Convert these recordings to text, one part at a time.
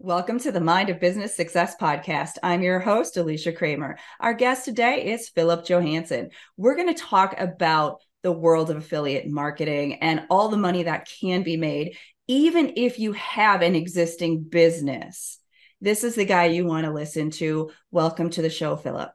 Welcome to the Mind of Business Success podcast. I'm your host, Alicia Cramer. Our guest today is Philip Johansen. We're going to talk about the world of affiliate marketing and all the money that can be made, even if you have an existing business. This is the guy you want to listen to. Welcome to the show, Philip.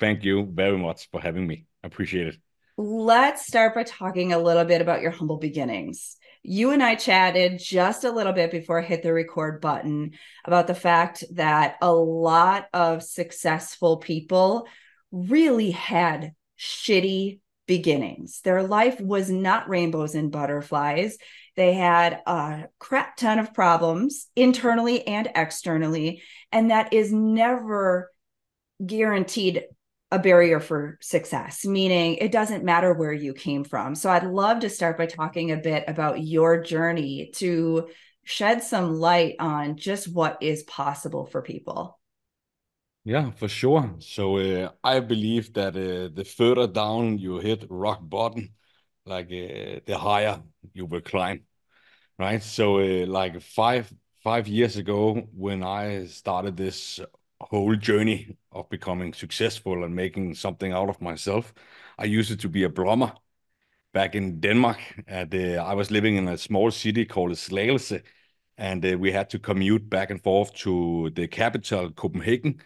Thank you very much for having me. I appreciate it. Let's start by talking a little bit about your humble beginnings you and I chatted just a little bit before I hit the record button about the fact that a lot of successful people really had shitty beginnings. Their life was not rainbows and butterflies. They had a crap ton of problems internally and externally. And that is never guaranteed a barrier for success, meaning it doesn't matter where you came from. So I'd love to start by talking a bit about your journey to shed some light on just what is possible for people. Yeah, for sure. So uh, I believe that uh, the further down you hit rock bottom, like uh, the higher you will climb, right? So uh, like five five years ago, when I started this whole journey of becoming successful and making something out of myself. I used to be a plumber back in Denmark. And uh, I was living in a small city called Slagelse, and uh, we had to commute back and forth to the capital, Copenhagen,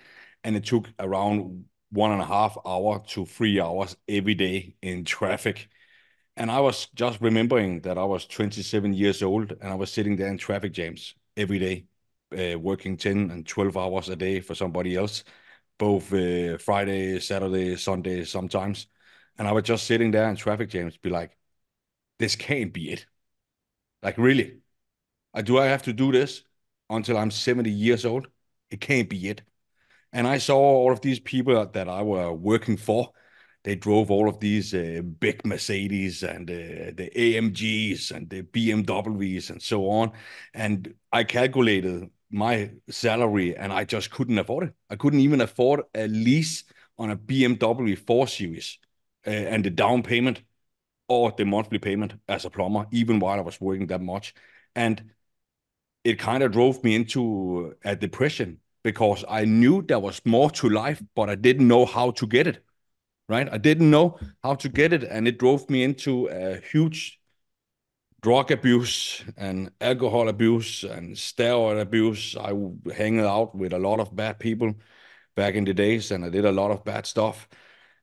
and it took around one and a half hour to three hours every day in traffic. And I was just remembering that I was 27 years old and I was sitting there in traffic jams every day uh, working 10 and 12 hours a day for somebody else, both uh, Friday, Saturday, Sunday, sometimes. And I was just sitting there in traffic jams, be like, this can't be it. Like, really? Uh, do I have to do this until I'm 70 years old? It can't be it. And I saw all of these people that I were working for. They drove all of these uh, big Mercedes and uh, the AMGs and the BMWs and so on. And I calculated my salary and I just couldn't afford it. I couldn't even afford a lease on a BMW 4 Series uh, and the down payment or the monthly payment as a plumber, even while I was working that much. And it kind of drove me into a depression because I knew there was more to life, but I didn't know how to get it. Right? I didn't know how to get it. And it drove me into a huge drug abuse and alcohol abuse and steroid abuse. I hanging out with a lot of bad people back in the days, and I did a lot of bad stuff.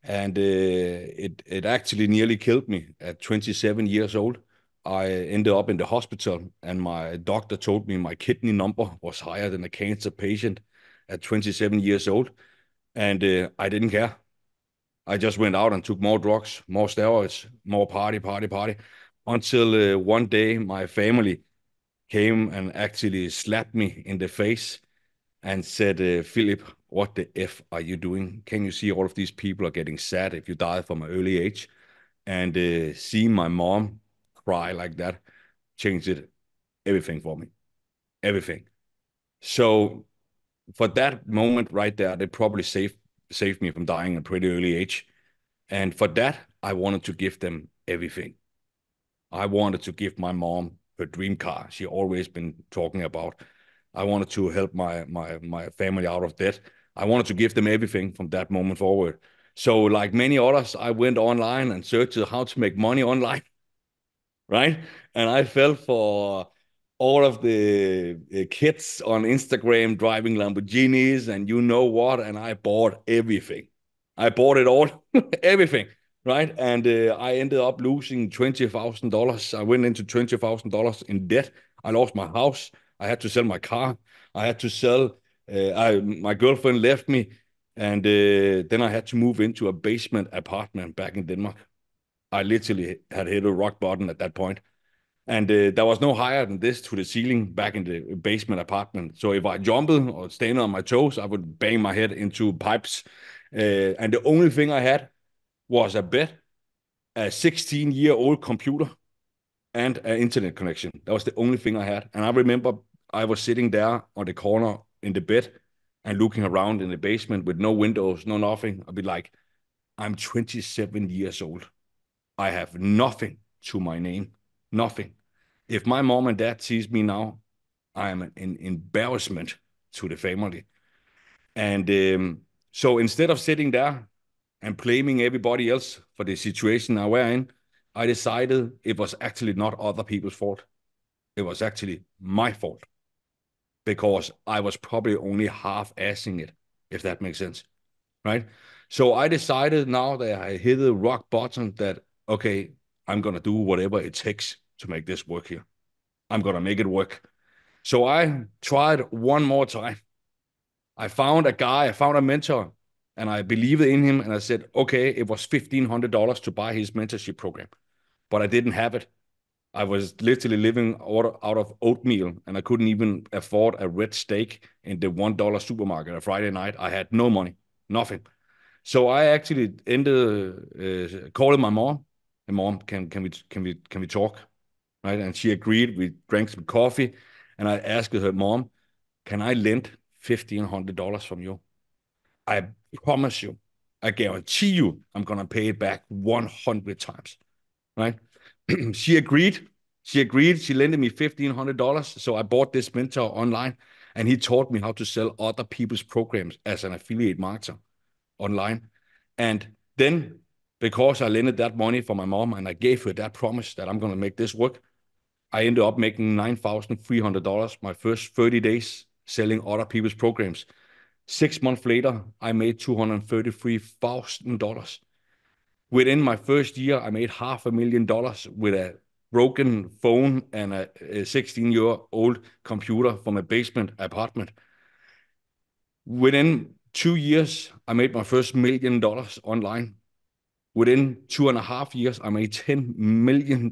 And uh, it it actually nearly killed me at 27 years old. I ended up in the hospital, and my doctor told me my kidney number was higher than a cancer patient at 27 years old, and uh, I didn't care. I just went out and took more drugs, more steroids, more party, party, party until uh, one day my family came and actually slapped me in the face and said, uh, Philip, what the F are you doing? Can you see all of these people are getting sad if you die from an early age? And uh, seeing my mom cry like that changed it, everything for me. Everything. So for that moment right there, they probably saved saved me from dying at a pretty early age. And for that, I wanted to give them everything. I wanted to give my mom her dream car. She always been talking about. I wanted to help my my my family out of debt. I wanted to give them everything from that moment forward. So, like many others, I went online and searched how to make money online, right? And I fell for all of the, kids on Instagram driving Lamborghinis and you know what, and I bought everything. I bought it all, everything right? And uh, I ended up losing twenty thousand dollars. I went into twenty thousand dollars in debt. I lost my house. I had to sell my car. I had to sell. Uh, I my girlfriend left me, and uh, then I had to move into a basement apartment back in Denmark. I literally had hit a rock bottom at that point. And uh, there was no higher than this to the ceiling back in the basement apartment. So if I jumped or standing on my toes, I would bang my head into pipes. Uh, and the only thing I had was a bed, a 16 year old computer, and an internet connection. That was the only thing I had. And I remember I was sitting there on the corner in the bed and looking around in the basement with no windows, no nothing. I'd be like, I'm 27 years old. I have nothing to my name, nothing. If my mom and dad sees me now, I am an embarrassment to the family. And um, so instead of sitting there and blaming everybody else for the situation I were in, I decided it was actually not other people's fault. It was actually my fault because I was probably only half assing it, if that makes sense. Right. So I decided now that I hit the rock bottom that, okay, I'm going to do whatever it takes to make this work here. I'm going to make it work. So I tried one more time. I found a guy, I found a mentor, and I believed in him. And I said, okay, it was $1,500 to buy his mentorship program, but I didn't have it. I was literally living out, of oatmeal and I couldn't even afford a red steak in the $1 supermarket a Friday night. I had no money, nothing. So I actually ended uh, calling my mom. And mom, can can we can we can we talk? Right, and she agreed. We drank some coffee, and I asked her, mom, can I lend fifteen hundred dollars from you? I promise you, I guarantee you, I'm gonna pay it back one hundred times. Right? she agreed. She agreed. She lended me fifteen hundred dollars. So I bought this mentor online, and he taught me how to sell other people's programs as an affiliate marketer online. And then because I lended that money for my mom and I gave her that promise that I'm going to make this work, I ended up making $9,300 my first 30 days selling other people's programs. Six months later, I made $233,000. Within my first year, I made half a million dollars with a broken phone and a 16 year old computer from a basement apartment. Within two years, I made my first million dollars online. Within two and a half years, I made $10 million.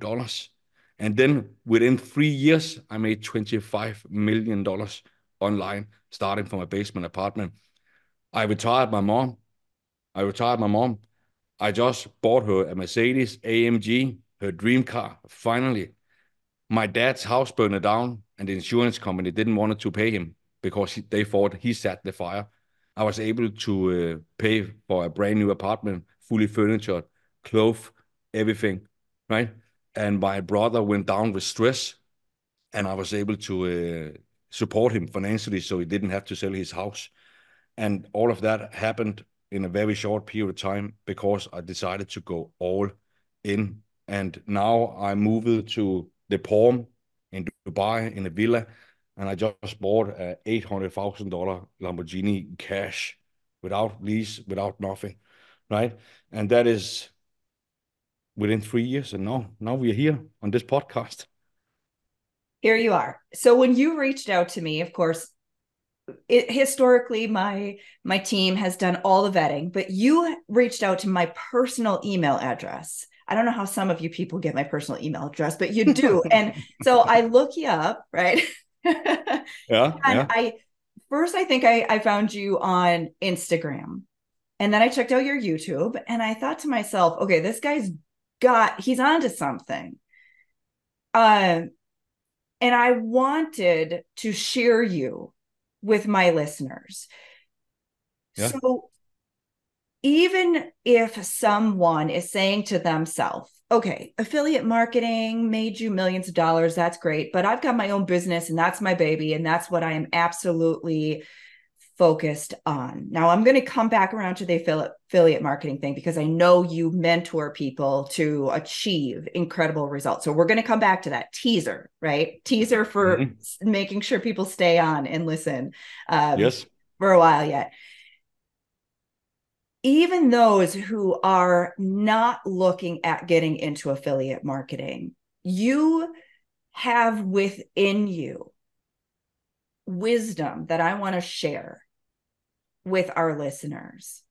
And then within three years, I made $25 million online, starting from a basement apartment. I retired my mom. I retired my mom. I just bought her a Mercedes AMG, her dream car, finally. My dad's house burned down, and the insurance company didn't want to pay him because they thought he set the fire. I was able to uh, pay for a brand new apartment, fully furnished, clothes, everything, right? And my brother went down with stress, and I was able to uh, support him financially so he didn't have to sell his house. And all of that happened in a very short period of time because I decided to go all in. And now I moved to the Palm in Dubai in a villa and I just bought a eight hundred thousand dollar Lamborghini cash without lease, without nothing, right? And that is within three years, and now now we are here on this podcast. Here you are. So when you reached out to me, of course, it, historically my my team has done all the vetting, but you reached out to my personal email address. I don't know how some of you people get my personal email address, but you do. and so I look you up, right? yeah. and yeah. I first I think I, I found you on Instagram. And then I checked out your YouTube and I thought to myself, okay, this guy's got he's onto something. Um and I wanted to share you with my listeners. Yeah. So even if someone is saying to themselves, okay, affiliate marketing made you millions of dollars. That's great. But I've got my own business and that's my baby. And that's what I am absolutely focused on. Now, I'm going to come back around to the affiliate marketing thing because I know you mentor people to achieve incredible results. So we're going to come back to that teaser, right? Teaser for mm-hmm. making sure people stay on and listen. Um, yes. For a while yet even those who are not looking at getting into affiliate marketing, you have within you wisdom that I want to share with our listeners.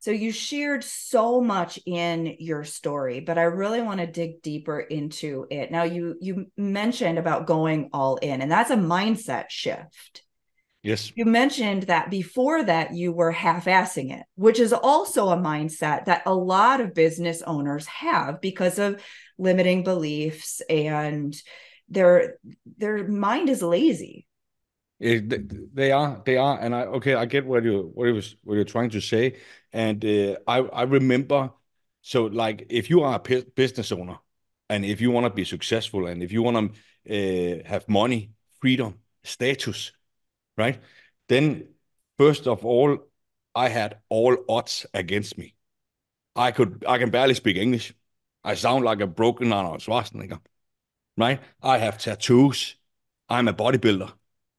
So you shared so much in your story, but I really want to dig deeper into it. Now you you mentioned about going all in and that's a mindset shift. Yes. You mentioned that before that you were half assing it, which is also a mindset that a lot of business owners have because of limiting beliefs and their their mind is lazy. It, they are, they are, and I okay, I get what you what it was what you're trying to say, and uh, I I remember. So, like, if you are a business owner, and if you want to be successful, and if you want to uh, have money, freedom, status, right? Then, first of all, I had all odds against me. I could, I can barely speak English. I sound like a broken Arnold Schwarzenegger, right? I have tattoos. I'm a bodybuilder,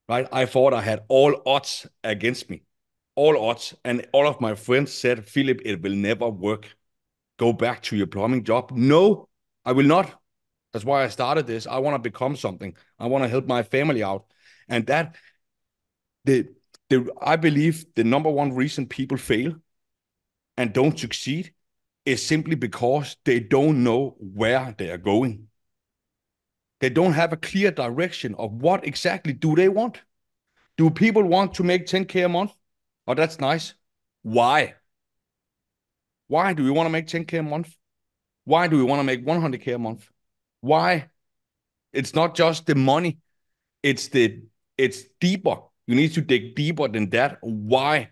right? I thought I had all odds against me, all odds. And all of my friends said, Philip, it will never work. Go back to your plumbing job. No, I will not. That's why I started this. I want to become something. I want to help my family out. And that, the, the, I believe the number one reason people fail and don't succeed is simply because they don't know where they are going. They don't have a clear direction of what exactly do they want. Do people want to make 10k a month? Oh, that's nice. Why? Why do we want to make 10k a month? Why do we want to make 100k a month? Why? It's not just the money. It's the it's deeper. You need to dig deeper than that. Why?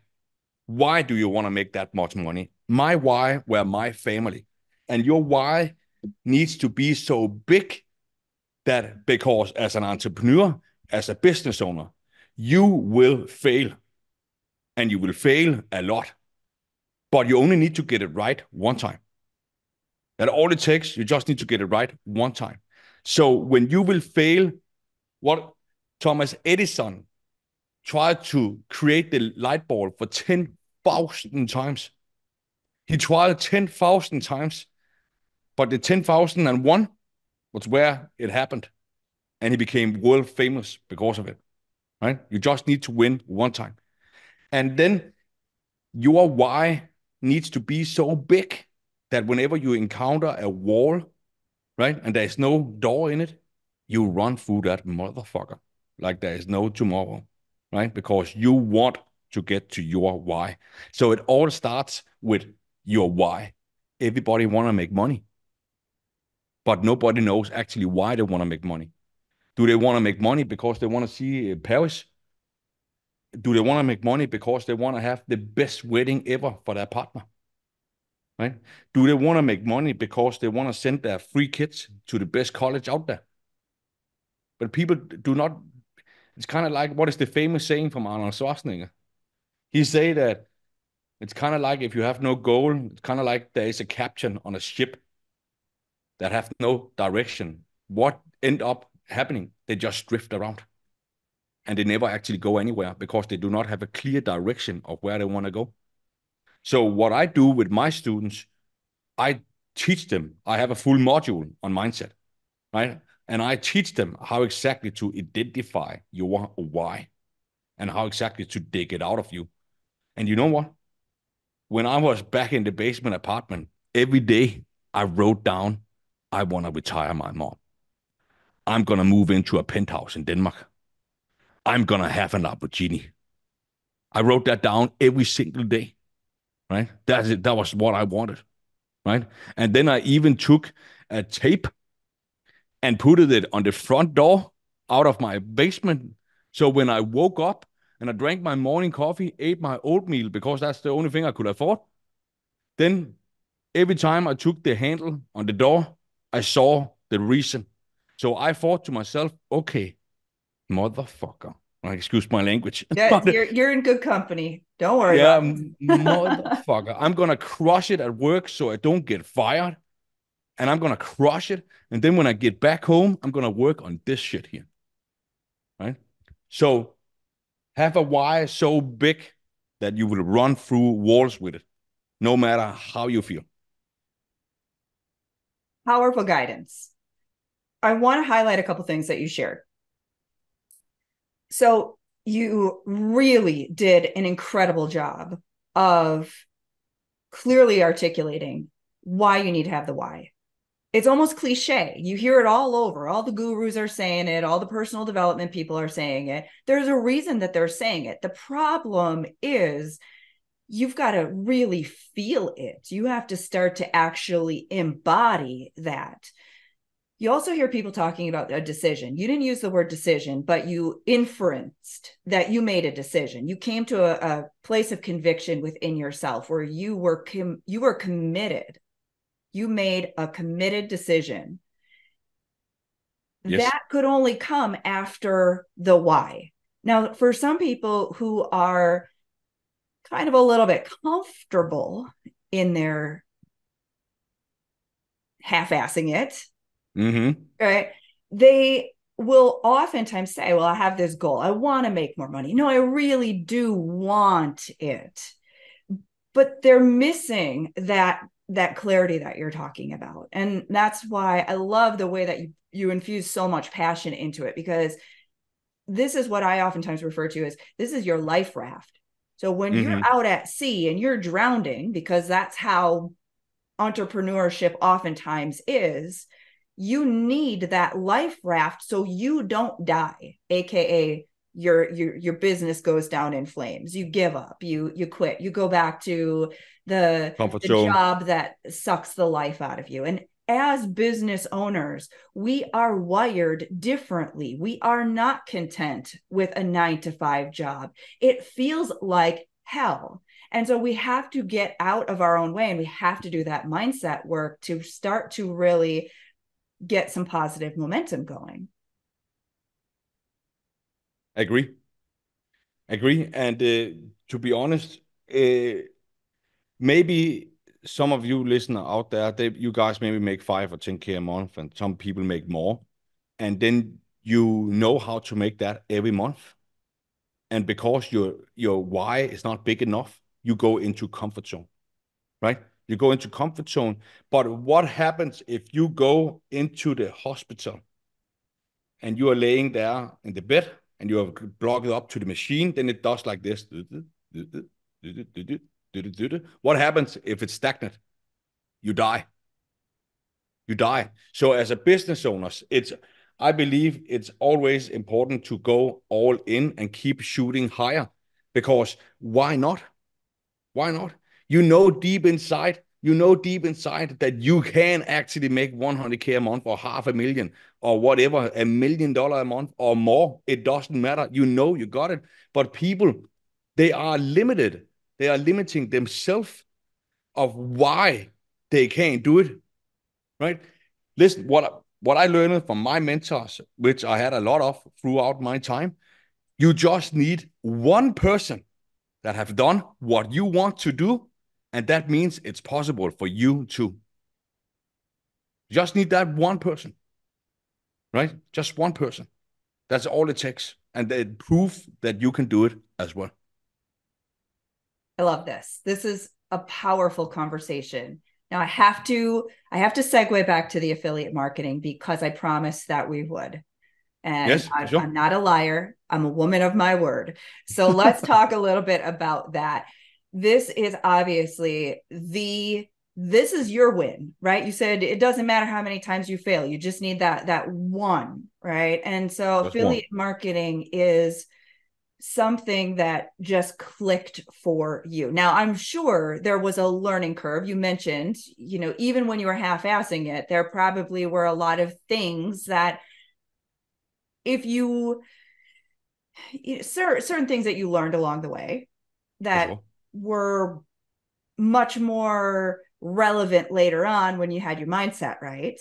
Why do you want to make that much money? My why were my family. And your why needs to be so big that because as an entrepreneur, as a business owner, you will fail. And you will fail a lot. But you only need to get it right one time. That all it takes, you just need to get it right one time. So when you will fail, what Thomas Edison tried to create the light bulb for 10,000 times. He tried 10,000 times, but the 10,001 was where it happened. And he became world famous because of it. Right? You just need to win one time. And then your why needs to be so big that whenever you encounter a wall, right, and there's no door in it, you run through that motherfucker like there is no tomorrow, right? Because you want to get to your why. So it all starts with your why. Everybody want to make money, but nobody knows actually why they want to make money. Do they want to make money because they want to see uh, Paris? Do they want to make money because they want to have the best wedding ever for their partner? Right? Do they want to make money because they want to send their three kids to the best college out there? But people do not. It's kind of like what is the famous saying from Arnold Schwarzenegger? He say that it's kind of like if you have no goal, it's kind of like there is a captain on a ship that have no direction. What end up happening? They just drift around. And they never actually go anywhere because they do not have a clear direction of where they want to go. So what I do with my students, I teach them. I have a full module on mindset, right? And I teach them how exactly to identify your why and how exactly to dig it out of you. And you know what? when I was back in the basement apartment, every day I wrote down, I want to retire my mom. I'm going to move into a penthouse in Denmark. I'm going to have an Lamborghini. I wrote that down every single day, right? That's it. That was what I wanted, right? And then I even took a tape and put it on the front door out of my basement. So when I woke up, and I drank my morning coffee, ate my oatmeal because that's the only thing I could afford. Then every time I took the handle on the door, I saw the reason. So I thought to myself, okay, motherfucker. Excuse my language. Yeah, you're, you're in good company. Don't worry. Yeah, motherfucker. I'm gonna crush it at work so I don't get fired. And I'm gonna crush it. And then when I get back home, I'm gonna work on this shit here. Right? So have a why so big that you will run through walls with it, no matter how you feel. Powerful guidance. I want to highlight a couple things that you shared. So, you really did an incredible job of clearly articulating why you need to have the why it's almost cliche. You hear it all over. All the gurus are saying it, all the personal development people are saying it. There's a reason that they're saying it. The problem is you've got to really feel it. You have to start to actually embody that. You also hear people talking about a decision. You didn't use the word decision, but you inferenced that you made a decision. You came to a, a place of conviction within yourself where you were com- you were committed you made a committed decision Yes. that could only come after the why. Now, for some people who are kind of a little bit comfortable in their half-assing it, Mm-hmm. right? They will oftentimes say, Well, I have this goal. I want to make more money. No, I really do want it. But they're missing that that clarity that you're talking about. And that's why I love the way that you, you infuse so much passion into it because this is what I oftentimes refer to as this is your life raft. So when Mhm. you're out at sea and you're drowning, because that's how entrepreneurship oftentimes is, you need that life raft so you don't die, aka your your your business goes down in flames. You give up, you you quit, you go back to the, the job that sucks the life out of you. And as business owners, we are wired differently. We are not content with a nine to five job. It feels like hell. And so we have to get out of our own way and we have to do that mindset work to start to really get some positive momentum going. Agree. Agree. And uh, to be honest, uh, maybe some of you listener out there, they, you guys maybe make five or 10K a month, and some people make more. And then you know how to make that every month. And because your your why is not big enough, you go into comfort zone, right? You go into comfort zone. But what happens if you go into the hospital and you are laying there in the bed and you have blocked up to the machine, then it does like this. What happens if it's stagnant? You die. You die. So as a business owners, it's I believe it's always important to go all in and keep shooting higher because why not? Why not? You know deep inside, you know deep inside that you can actually make 100k a month or half a million or whatever, a million dollar a month or more. It doesn't matter. You know you got it. But people, they are limited. They are limiting themselves of why they can't do it. Right? Listen, what what I learned from my mentors, which I had a lot of throughout my time, you just need one person that have done what you want to do, and that means it's possible for you too. Just need that one person, right? Just one person. That's all it takes, and the proof that you can do it as well. I love this. This is a powerful conversation. Now I have to I have to segue back to the affiliate marketing because I promised that we would. And Yes, I, sure. I'm not a liar. I'm a woman of my word. So let's talk a little bit about that. This is obviously the this is your win, right? You said it doesn't matter how many times you fail. You just need that that one, right? And so Just affiliate marketing is something that just clicked for you. Now, I'm sure there was a learning curve. You mentioned, you know, even when you were half assing it, there probably were a lot of things that if you, you know, cer- certain things that you learned along the way that sure. were much more relevant later on when you had your mindset right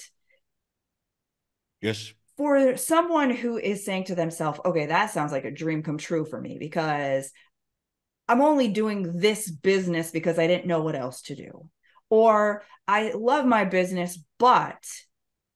Yes. For someone who is saying to themselves, okay, that sounds like a dream come true for me because I'm only doing this business because I didn't know what else to do. Or I love my business, but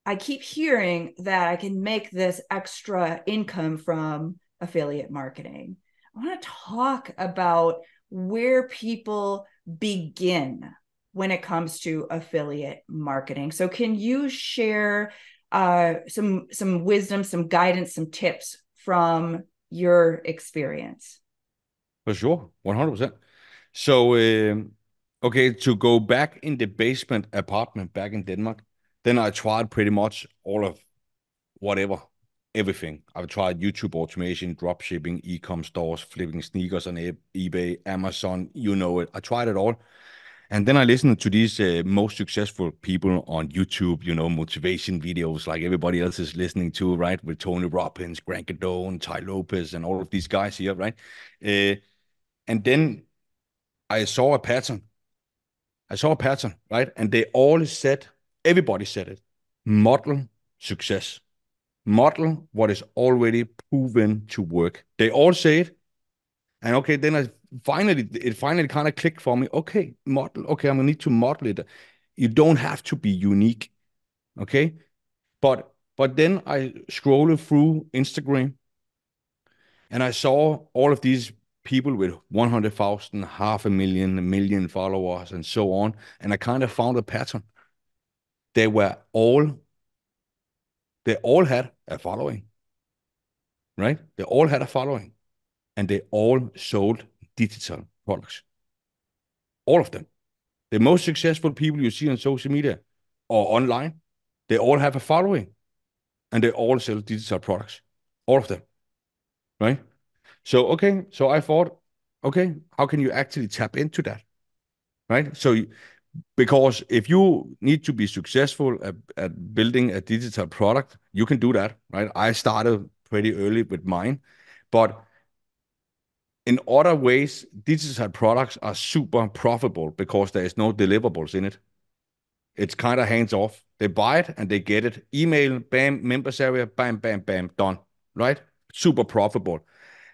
I keep hearing that I can make this extra income from affiliate marketing. I want to talk about where people begin when it comes to affiliate marketing. So, can you share uh, some some wisdom, some guidance, some tips from your experience? For sure, 100%. So, um, okay, to go back in the basement apartment back in Denmark, then I tried pretty much all of whatever, everything. I've tried YouTube automation, drop shipping, e-com stores, flipping sneakers on e- eBay, Amazon, you know it. I tried it all. And then I listened to these uh, most successful people on YouTube, you know, motivation videos like everybody else is listening to, right? With Tony Robbins, Grant Cardone, Tai Lopez, and all of these guys here, right? Uh, and then I saw a pattern. I saw a pattern, right? And they all said, everybody said it model success. model what is already proven to work. They all say it. And okay, then I finally, it finally kind of clicked for me. Okay, model. Okay, I'm gonna need to model it. You don't have to be unique. Okay. But but then I scrolled through Instagram and I saw all of these people with 100,000, half a million, a million followers, and so on. And I kind of found a pattern. They were all, they all had a following, right? They all had a following and they all sold digital products. All of them. The most successful people you see on social media or online, they all have a following and they all sell digital products. All of them. Right? So, okay. So I thought, okay, how can you actually tap into that? Right? So, because if you need to be successful at, at building a digital product, you can do that. Right? I started pretty early with mine, but in other ways, digital products are super profitable because there is no deliverables in it. It's kind of hands off. They buy it and they get it. Email, bam, members area, bam, bam, bam, done. Right? Super profitable.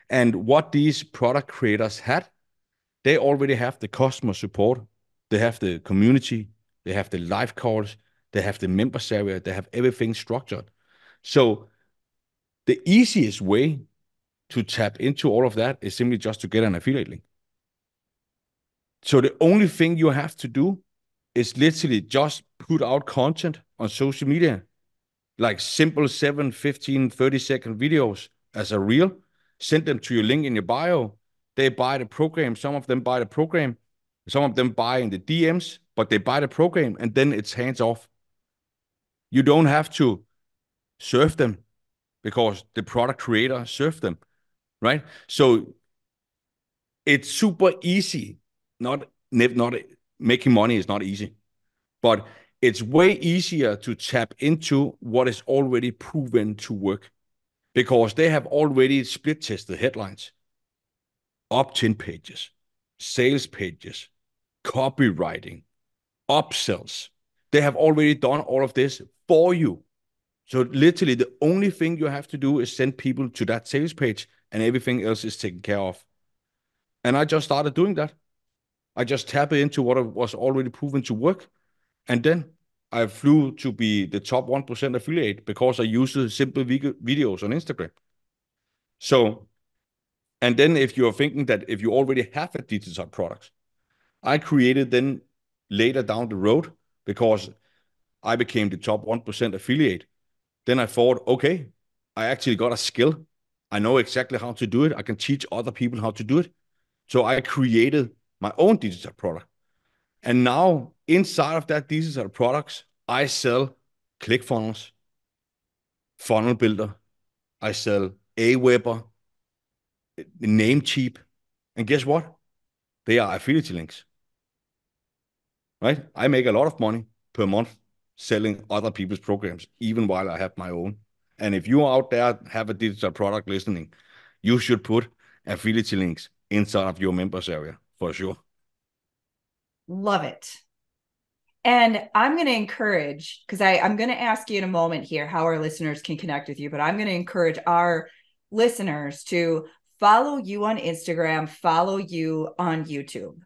And what these product creators had, they already have the customer support. They have the community. They have the live calls. They have the members area. They have everything structured. So the easiest way to tap into all of that is simply just to get an affiliate link. So the only thing you have to do is literally just put out content on social media, like simple 7, 15, 30 second videos as a reel, send them to your link in your bio. They buy the program. Some of them buy the program. Some of them buy in the DMs, but they buy the program and then it's hands off. You don't have to serve them because the product creator served them, right? So it's super easy. Not not making money is not easy, but it's way easier to tap into what is already proven to work because they have already split tested headlines, opt-in pages, sales pages, copywriting, upsells. They have already done all of this for you. So literally the only thing you have to do is send people to that sales page and everything else is taken care of. And I just started doing that. I just tap into what was already proven to work. And then I flew to be the top 1% affiliate because I used simple videos on Instagram. So, and then if you're thinking that if you already have a digital product, I created then later down the road because I became the top 1% affiliate. Then I thought, okay, I actually got a skill. I know exactly how to do it. I can teach other people how to do it. So I created my own digital product. And now inside of that digital products, I sell ClickFunnels, Funnel Builder, I sell Aweber, Namecheap, and guess what? They are affiliate links. Right? I make a lot of money per month selling other people's programs, even while I have my own. And if you out there have a digital product listening, you should put affiliate links inside of your members area for sure. Love it. And I'm going to encourage, because I'm going to ask you in a moment here how our listeners can connect with you, but I'm going to encourage our listeners to follow you on Instagram, follow you on YouTube,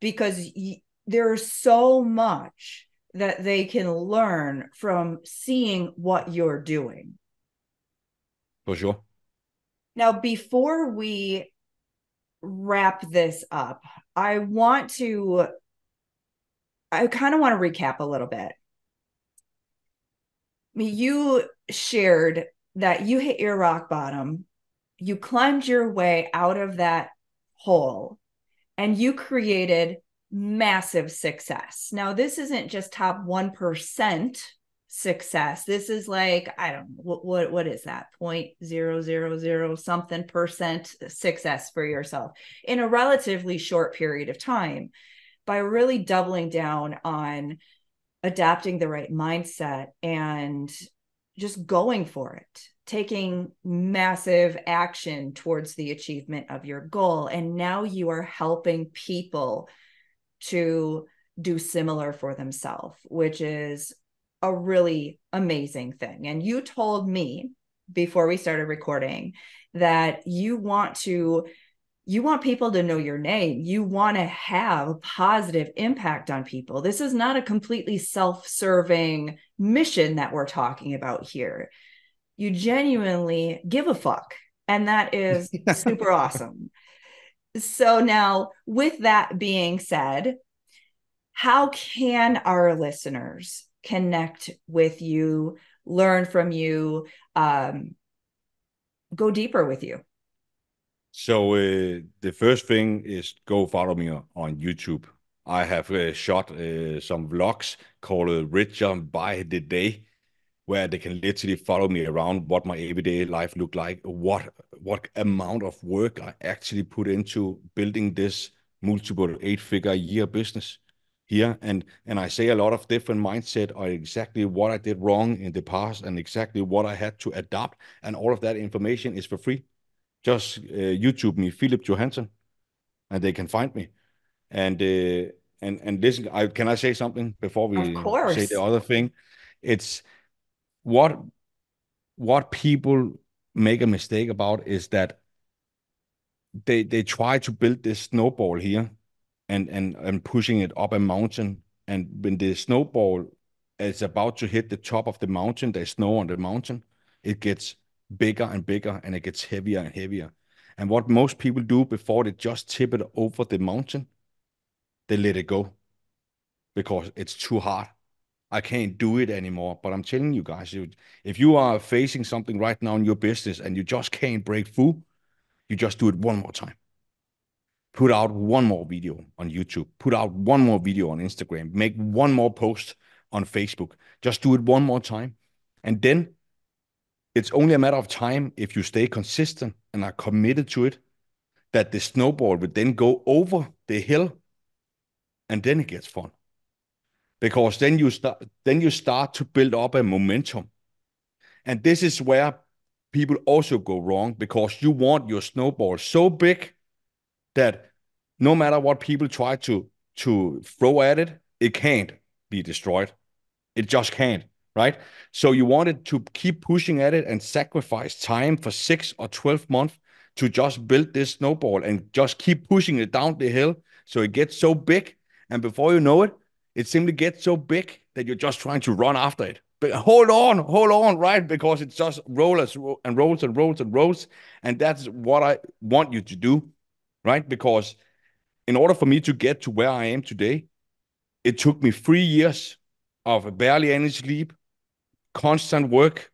because y- there's so much that they can learn from seeing what you're doing. For sure. Now, before we wrap this up, I want to I kind of want to recap a little bit. You shared that you hit your rock bottom, you climbed your way out of that hole, and you created massive success. Now, this isn't just top 1% success. This is like, I don't what, what, what is that? Point zero zero zero something percent success for yourself in a relatively short period of time by really doubling down on adapting the right mindset and just going for it, taking massive action towards the achievement of your goal. And now you are helping people to do similar for themselves, which is a really amazing thing. And you told me before we started recording that you want to you want people to know your name. You want to have a positive impact on people. This is not a completely self serving mission that we're talking about here. You genuinely give a fuck. And that is super awesome. So, now with that being said, how can our listeners connect with you, learn from you, um, go deeper with you? So uh, the first thing is go follow me on YouTube. I have uh, shot uh, some vlogs called Richer by the Day, where they can literally follow me around what my everyday life look like, what what amount of work I actually put into building this multiple eight-figure year business here, and and I say a lot of different mindset or exactly what I did wrong in the past and exactly what I had to adopt and all of that information is for free just uh, YouTube me Philip Johansen, and they can find me. And uh, and and listen, I can I say something before we say the other thing? It's what what people make a mistake about is that they they try to build this snowball here and and and pushing it up a mountain and when the snowball is about to hit the top of the mountain there's snow on the mountain it gets bigger and bigger and it gets heavier and heavier. And what most people do before they just tip it over the mountain, they let it go because it's too hard. I can't do it anymore. But I'm telling you guys, if you are facing something right now in your business and you just can't break through, you just do it one more time. Put out one more video on YouTube. Put out one more video on Instagram. Make one more post on Facebook. Just do it one more time. And then it's only a matter of time if you stay consistent and are committed to it that the snowball would then go over the hill and then it gets fun because then you start then you start to build up a momentum and this is where people also go wrong because you want your snowball so big that no matter what people try to to throw at it it can't be destroyed it just can't right? So you wanted to keep pushing at it and sacrifice time for six or 12 months to just build this snowball and just keep pushing it down the hill so it gets so big. And before you know it, it simply gets so big that you're just trying to run after it. But hold on, hold on, right? Because it just rolls and rolls and rolls and rolls. And that's what I want you to do, right? Because in order for me to get to where I am today, it took me three years of barely any sleep, constant work.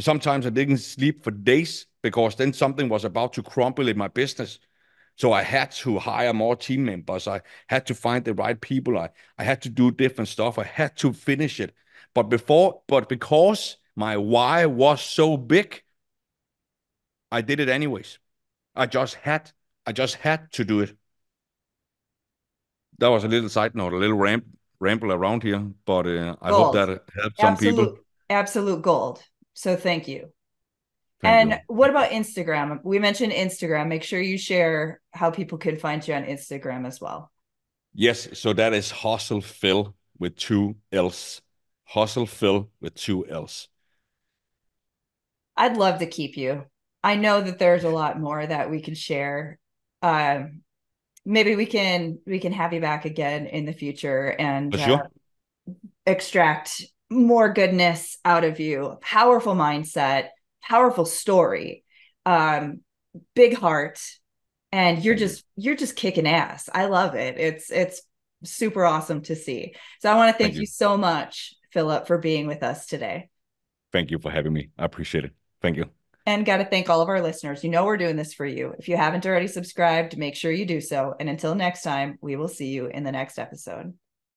Sometimes I didn't sleep for days because then something was about to crumble in my business. So I had to hire more team members. I had to find the right people. I, I had to do different stuff. I had to finish it. But before, but because my why was so big, I did it anyways. I just had, I just had to do it. That was a little side note, a little ramp, ramble around here, but uh, I hope that helped some Absolute. people absolute gold. So thank you. Thank and you. what about Instagram? We mentioned Instagram. Make sure you share how people can find you on Instagram as well. Yes, so that is Hustle Phil with two L's. Hustle Phil with two L's. I'd love to keep you. I know that there's a lot more that we can share. Um, maybe we can we can have you back again in the future and sure. uh, extract more goodness out of you. Powerful mindset powerful story um big heart and you're just you're just kicking ass. I love it. It's it's super awesome to see. So i want to thank, thank you. you so much philip for being with us today. Thank you for having me. I appreciate it. Thank you and got to thank all of our listeners. You know we're doing this for you. If you haven't already subscribed make sure you do so. And until next time we will see you in the next episode